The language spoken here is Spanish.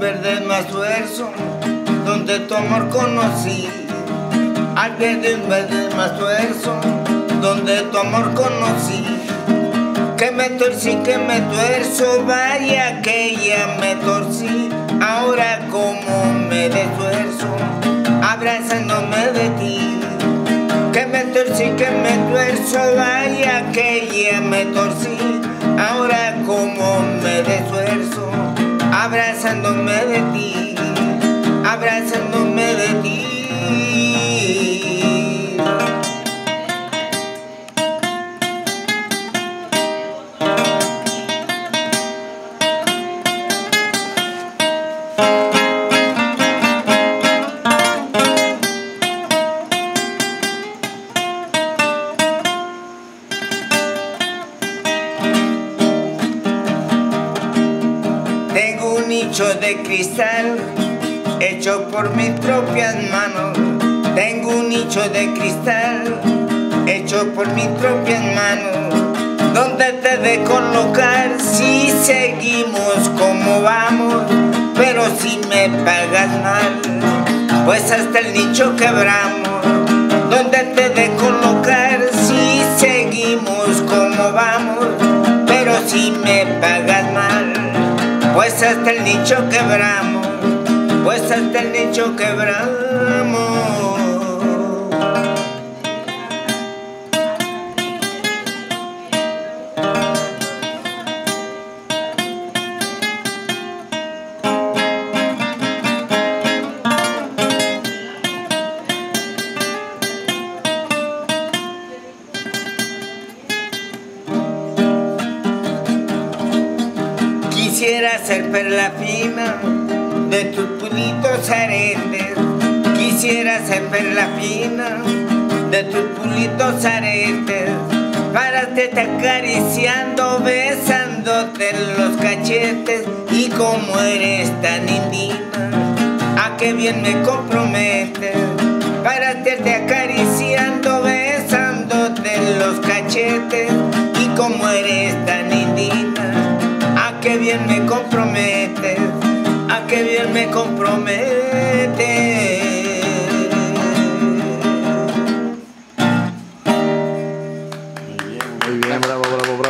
verde más tuerzo, donde tu amor conocí. Al pie de un verde más tuerzo, donde tu amor conocí. Que me torcí, que me tuerzo, vaya que ya me torcí. Ahora como me desuerzo, abrazándome de ti. Que me torcí, que me tuerzo, vaya que ya me torcí. Abrazándome de ti, nicho de cristal hecho por mis propias manos. Tengo un nicho de cristal hecho por mis propias manos. Donde te de colocar si seguimos como vamos, pero si me pagas mal, pues hasta el nicho quebramos. Donde te de colocar si seguimos como vamos, pero si me pagas mal pues hasta el nicho quebramos, pues hasta el nicho quebramos. Quisiera ser perla fina de tus pulitos aretes. Quisiera ser perla fina de tus pulitos aretes. Para te acariciando, besándote los cachetes. Y como eres tan indina, a qué bien me comprometes. Para te acariciando, besándote los cachetes. Y como eres tan qué bien me comprometes, a qué bien me comprometes. Muy bien, muy bien, bravo, bravo, bravo.